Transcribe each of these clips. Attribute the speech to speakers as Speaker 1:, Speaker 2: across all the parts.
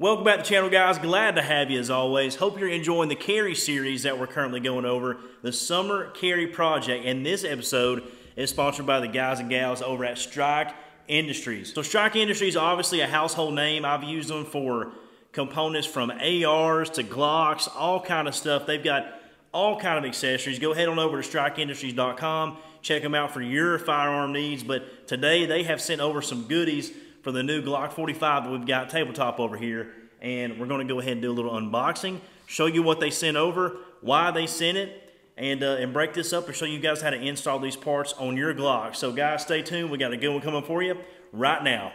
Speaker 1: Welcome back to the channel, guys. Glad to have you as always. Hope you're enjoying the carry series that we're currently going over, the Summer Carry Project. And this episode is sponsored by the guys and gals over at Strike Industries. So Strike Industries, obviously a household name. I've used them for components from ARs to Glocks, all kind of stuff. They've got all kind of accessories. Go ahead on over to strikeindustries.com. Check them out for your firearm needs. But today they have sent over some goodies for the new Glock 45 that we've got tabletop over here. And we're going to go ahead and do a little unboxing, show you what they sent over, why they sent it, and, uh, and break this up and show you guys how to install these parts on your Glock. So guys, stay tuned. We got a good one coming for you right now.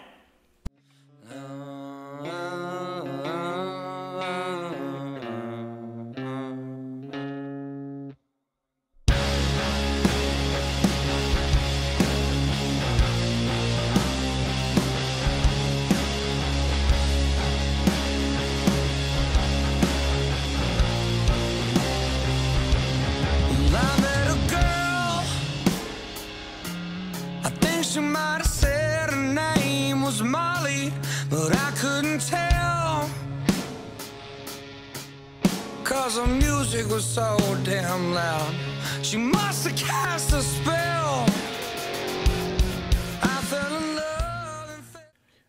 Speaker 2: Was so damn loud. She must have cast a spell.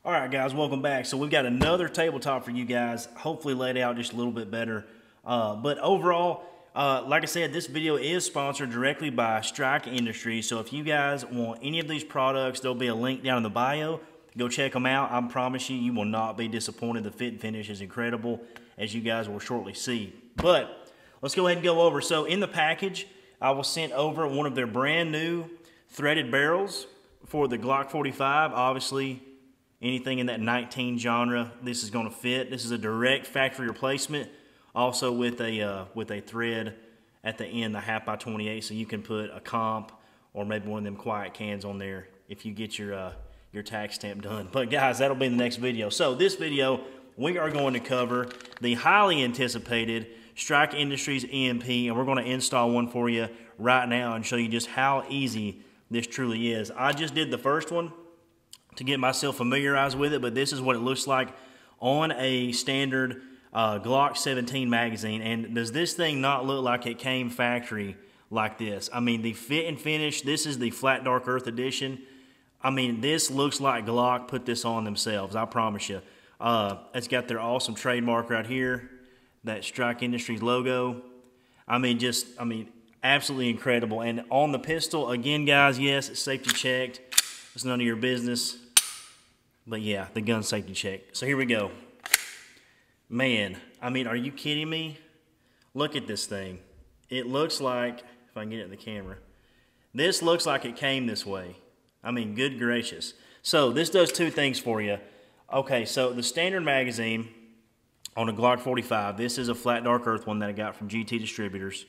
Speaker 1: All right, guys, welcome back. So we've got another tabletop for you guys, hopefully laid out just a little bit better. Uh, but overall, uh, like I said, this video is sponsored directly by Strike Industries. So if you guys want any of these products, there'll be a link down in the bio. Go check them out. I promise you, you will not be disappointed. The fit and finish is incredible, as you guys will shortly see. But let's go ahead and go over. So in the package, I was sent over one of their brand new threaded barrels for the Glock 45. Obviously, anything in that 19 genre this is going to fit this is a direct factory replacement also with a uh, with a thread at the end the half by 28 so you can put a comp or maybe one of them quiet cans on there if you get your uh, your tax stamp done but guys that'll be in the next video so this video we are going to cover the highly anticipated strike industries emp and we're going to install one for you right now and show you just how easy this truly is i just did the first one to get myself familiarized with it, but this is what it looks like on a standard uh, Glock 17 magazine. And does this thing not look like it came factory like this? I mean, the fit and finish, this is the Flat Dark Earth edition. I mean, this looks like Glock put this on themselves, I promise you. Uh, it's got their awesome trademark right here, that Strike Industries logo. I mean, just, I mean, absolutely incredible. And on the pistol, again, guys, yes, it's safety checked. It's none of your business. But yeah, the gun safety check. So here we go. Man, I mean, are you kidding me? Look at this thing. It looks like, if I can get it in the camera, this looks like it came this way. I mean, good gracious. So this does two things for you. Okay, so the standard magazine on a Glock 45, this is a flat dark earth one that I got from GT Distributors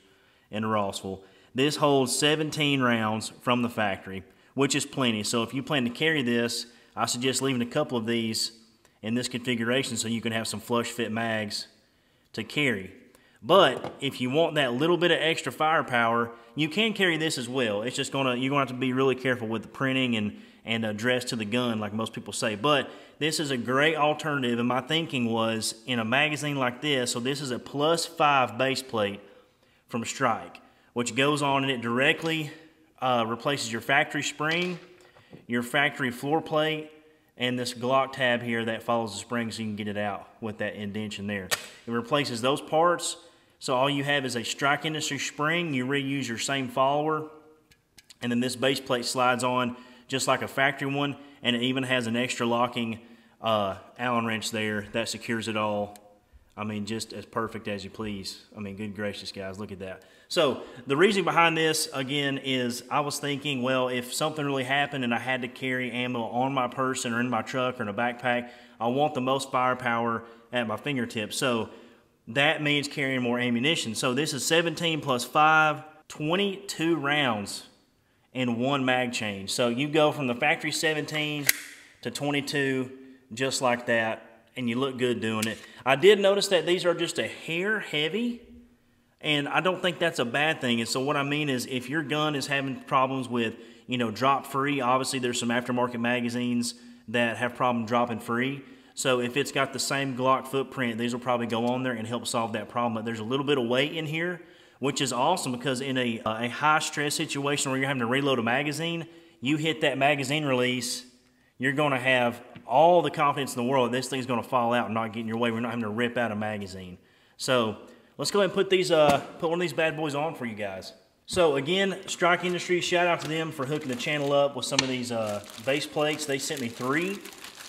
Speaker 1: in Rossville. This holds 17 rounds from the factory, which is plenty. So if you plan to carry this, I suggest leaving a couple of these in this configuration so you can have some flush fit mags to carry. But if you want that little bit of extra firepower, you can carry this as well. It's just gonna you're gonna have to be really careful with the printing and and address to the gun, like most people say. But this is a great alternative, and my thinking was in a magazine like this. So this is a plus five base plate from Strike, which goes on and it directly uh, replaces your factory spring, your factory floor plate, and this Glock tab here that follows the spring so you can get it out with that indentation there. It replaces those parts, so all you have is a Strike Industry spring. You reuse your same follower, and then this base plate slides on just like a factory one, and it even has an extra locking uh, Allen wrench there that secures it all I mean, just as perfect as you please. I mean, good gracious, guys, look at that. So the reason behind this, again, is I was thinking, well, if something really happened and I had to carry ammo on my person or in my truck or in a backpack, I want the most firepower at my fingertips. So that means carrying more ammunition. So this is 17 plus 5, 22 rounds in one mag change. So you go from the factory 17 to 22 just like that and you look good doing it. I did notice that these are just a hair heavy, and I don't think that's a bad thing. And so what I mean is if your gun is having problems with, you know, drop free, obviously there's some aftermarket magazines that have problem dropping free. So if it's got the same Glock footprint, these will probably go on there and help solve that problem. But there's a little bit of weight in here, which is awesome because in a, uh, a high stress situation where you're having to reload a magazine, you hit that magazine release, you're going to have all the confidence in the world this thing's going to fall out and not get in your way. We're not having to rip out a magazine. So let's go ahead and put these, uh, put one of these bad boys on for you guys. So again, Strike Industries, shout out to them for hooking the channel up with some of these uh, base plates. They sent me three.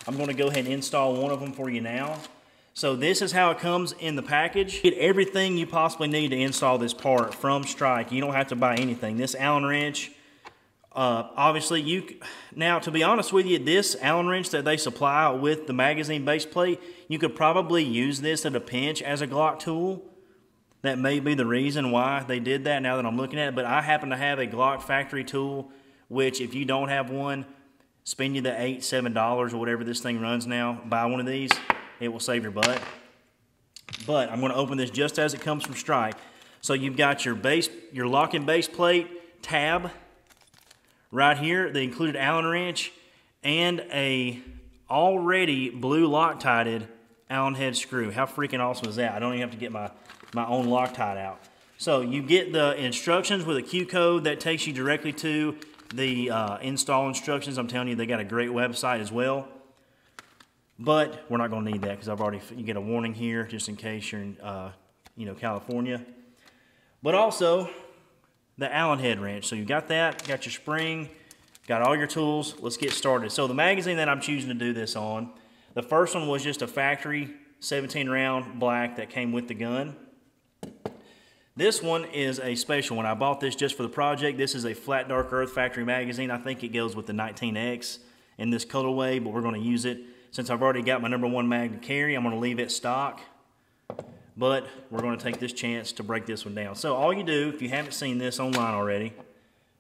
Speaker 1: I'm going to go ahead and install one of them for you now. So this is how it comes in the package. Get everything you possibly need to install this part from Strike. You don't have to buy anything. This Allen wrench, uh, obviously you, now to be honest with you, this Allen wrench that they supply with the magazine base plate, you could probably use this at a pinch as a Glock tool. That may be the reason why they did that now that I'm looking at it. But I happen to have a Glock factory tool, which if you don't have one, spend you the eight, seven dollars or whatever this thing runs now. Buy one of these, it will save your butt. But I'm going to open this just as it comes from Strike. So you've got your base, your lock and base plate tab right here, the included Allen wrench, and a already blue Loctited Allen head screw. How freaking awesome is that? I don't even have to get my my own Loctite out. So you get the instructions with a Q code that takes you directly to the uh, install instructions. I'm telling you, they got a great website as well. But we're not going to need that because I've already, you get a warning here just in case you're in, uh, you know, California. But also the Allen head wrench. So you got that, got your spring, got all your tools. Let's get started. So the magazine that I'm choosing to do this on, the first one was just a factory 17 round black that came with the gun. This one is a special one. I bought this just for the project. This is a Flat Dark Earth Factory magazine. I think it goes with the 19X in this colorway, but we're going to use it. Since I've already got my number one mag to carry, I'm to leave it stock. But we're going to take this chance to break this one down. So all you do, if you haven't seen this online already,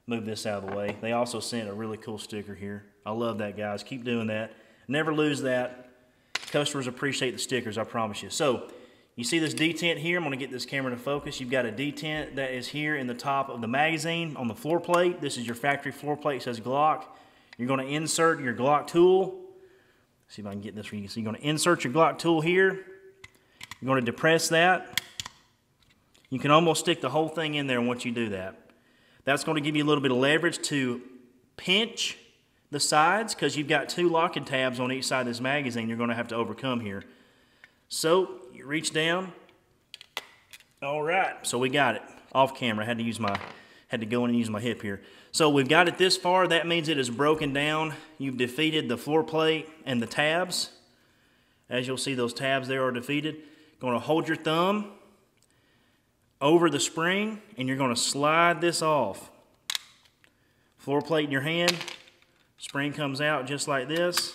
Speaker 1: move this out of the way. They also sent a really cool sticker here. I love that, guys. Keep doing that. Never lose that. Customers appreciate the stickers, I promise you. So you see this detent here? I'm to get this camera to focus. You've got a detent that is here in the top of the magazine on the floor plate. This is your factory floor plate. It says Glock. You're going to insert your Glock tool. See if I can get this for you. So you're going to insert your Glock tool here. You're going to depress that. You can almost stick the whole thing in there once you do that. That's going to give you a little bit of leverage to pinch the sides because you've got two locking tabs on each side of this magazine you're going to have to overcome here. So you reach down. All right, so we got it off camera. I had to use my had to go in and use my hip here. So we've got it this far. That means it is broken down. You've defeated the floor plate and the tabs. As you'll see, those tabs there are defeated. Going to hold your thumb over the spring, and you're going to slide this off. Floor plate in your hand. Spring comes out just like this.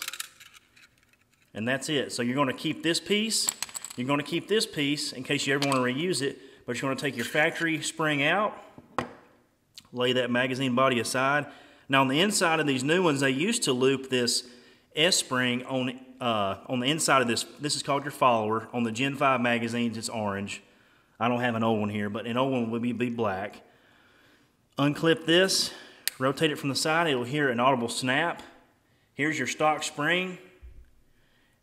Speaker 1: And that's it. So you're going to keep this piece. You're going to keep this piece in case you ever want to reuse it. But you're going to take your factory spring out. Lay that magazine body aside. Now on the inside of these new ones, they used to loop this S-spring on, uh, on the inside of this. This is called your follower. On the Gen 5 magazines, it's orange. I don't have an old one here, but an old one would be, be black. Unclip this, rotate it from the side. It'll hear an audible snap. Here's your stock spring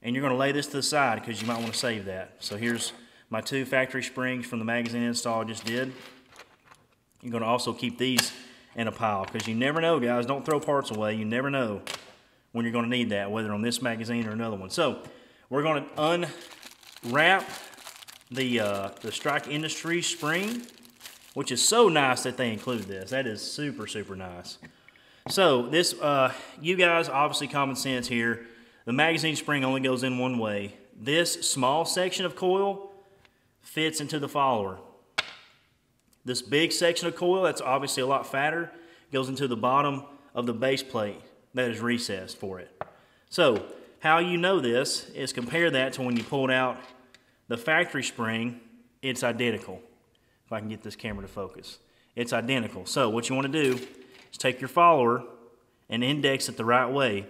Speaker 1: and you're going to lay this to the side because you might want to save that. So here's my two factory springs from the magazine install I just did. You're going to also keep these in a pile because you never know, guys. Don't throw parts away. You never know when you're going to need that, whether on this magazine or another one. So we're going to unwrap the, uh, the Strike Industries spring, which is so nice that they include this. That is super, super nice. So this, uh, you guys, obviously common sense here. The magazine spring only goes in one way. This small section of coil fits into the follower. This big section of coil, that's obviously a lot fatter, goes into the bottom of the base plate that is recessed for it. So, how you know this is compare that to when you pulled out the factory spring, it's identical. If I can get this camera to focus. It's identical. So what you want to do is take your follower and index it the right way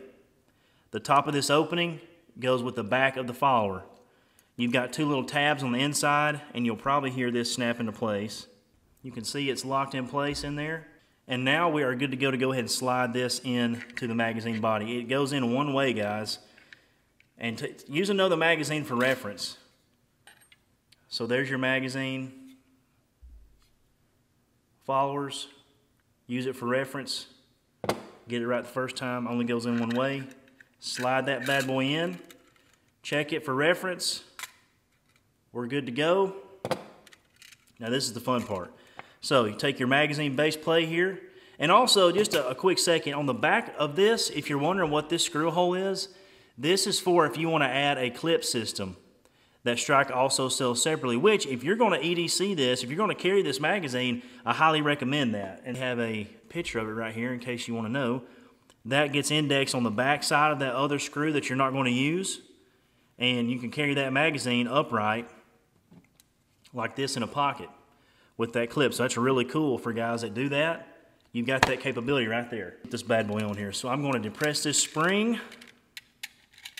Speaker 1: the top of this opening goes with the back of the follower. You've got two little tabs on the inside, and you'll probably hear this snap into place. You can see it's locked in place in there. And now we are good to go to go ahead and slide this in to the magazine body. It goes in one way, guys. And use another magazine for reference. So there's your magazine. Followers, use it for reference. Get it right the first time, only goes in one way. Slide that bad boy in. Check it for reference. We're good to go. Now this is the fun part. So you take your magazine base plate here. And also, just a, a, quick second, on the back of this, if you're wondering what this screw hole is, this is for if you want to add a clip system that Strike also sells separately, which if you're going to EDC this, if you're going to carry this magazine, I highly recommend that. And have a picture of it right here in case you want to know. That gets indexed on the back side of that other screw that you're not going to use. And you can carry that magazine upright like this in a pocket with that clip. So that's really cool for guys that do that. You've got that capability right there. Put this bad boy on here. So I'm going to depress this spring.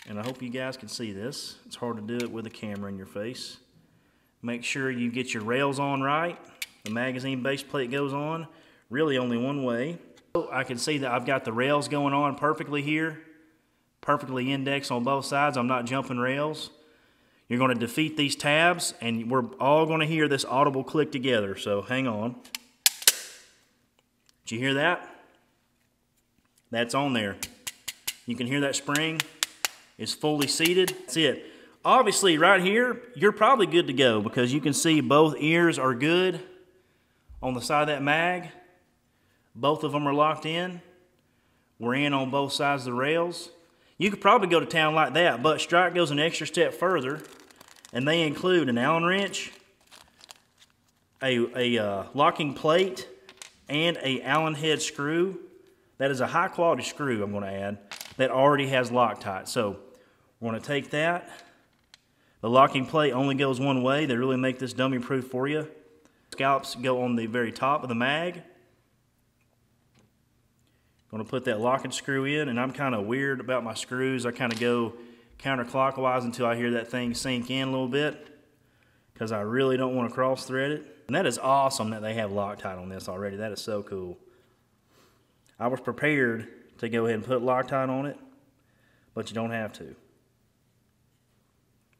Speaker 1: And I hope you guys can see this. It's hard to do it with a camera in your face. Make sure you get your rails on right. The magazine base plate goes on. Really only one way. I can see that I've got the rails going on perfectly here. Perfectly indexed on both sides. I'm not jumping rails. You're going to defeat these tabs, and we're all going to hear this audible click together. So hang on. Did you hear that? That's on there. You can hear that spring is fully seated. That's it. Obviously, right here, you're probably good to go because you can see both ears are good on the side of that mag. Both of them are locked in. We're in on both sides of the rails. You could probably go to town like that, but Strike goes an extra step further, and they include an Allen wrench, a, a uh, locking plate, and a Allen head screw. That is a high quality screw, I'm going to add, that already has Loctite. So we're to take that. The locking plate only goes one way. They really make this dummy proof for you. Scalps go on the very top of the mag. Going to put that locking screw in, and I'm kind of weird about my screws. I kind of go counterclockwise until I hear that thing sink in a little bit because I really don't want to cross thread it. And that is awesome that they have Loctite on this already. That is so cool. I was prepared to go ahead and put Loctite on it, but you don't have to.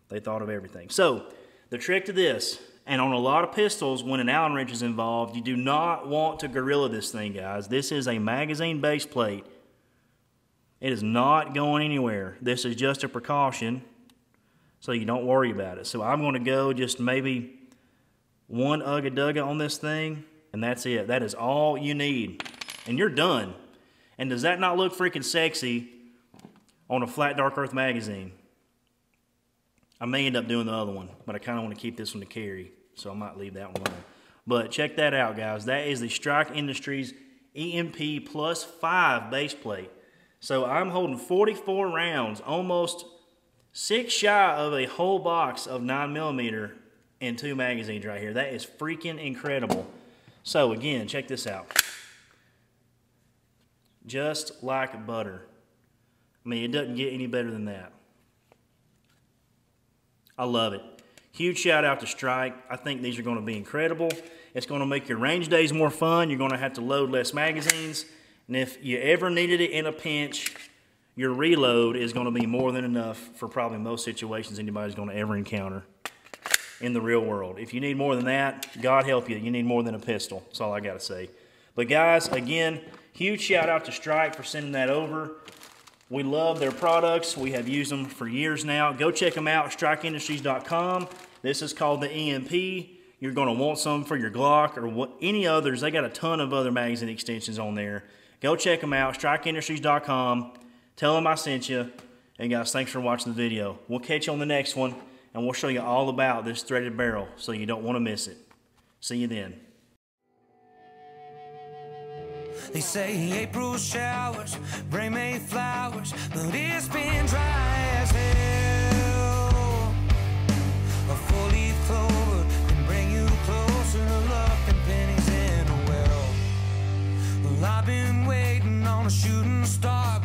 Speaker 1: They thought of everything. So, the trick to this and on a lot of pistols, when an Allen wrench is involved, you do not want to gorilla this thing, guys. This is a magazine base plate. It is not going anywhere. This is just a precaution, so you don't worry about it. So I'm going to go just maybe one ugga dugga on this thing, and that's it. That is all you need, and you're done. And does that not look freaking sexy on a Flat Dark Earth magazine? I may end up doing the other one, but I kind of want to keep this one to carry, so I might leave that one alone. But check that out, guys. That is the Strike Industries EMP Plus 5 base plate. So I'm holding 44 rounds, almost six shy of a whole box of 9mm and two magazines right here. That is freaking incredible. So again, check this out. Just like butter. I mean, it doesn't get any better than that. I love it. Huge shout out to Strike. I think these are going to be incredible. It's going to make your range days more fun. You're going to have to load less magazines. And if you ever needed it in a pinch, your reload is going to be more than enough for probably most situations anybody's going to ever encounter in the real world. If you need more than that, God help you. You need more than a pistol. That's all I got to say. But guys, again, huge shout out to Strike for sending that over. We love their products. We have used them for years now. Go check them out, strikeindustries.com. This is called the EMP. You're going to want some for your Glock or what, any others. They got a ton of other magazine extensions on there. Go check them out, strikeindustries.com. Tell them I sent you. And guys, thanks for watching the video. We'll catch you on the next one, and we'll show you all about this threaded barrel so you don't want to miss it. See you then.
Speaker 2: They say April showers bring May flowers, but it's been dry as hell. A four leaf clover can bring you closer to luck than pennies in a well. Well, I've been waiting on a shooting star,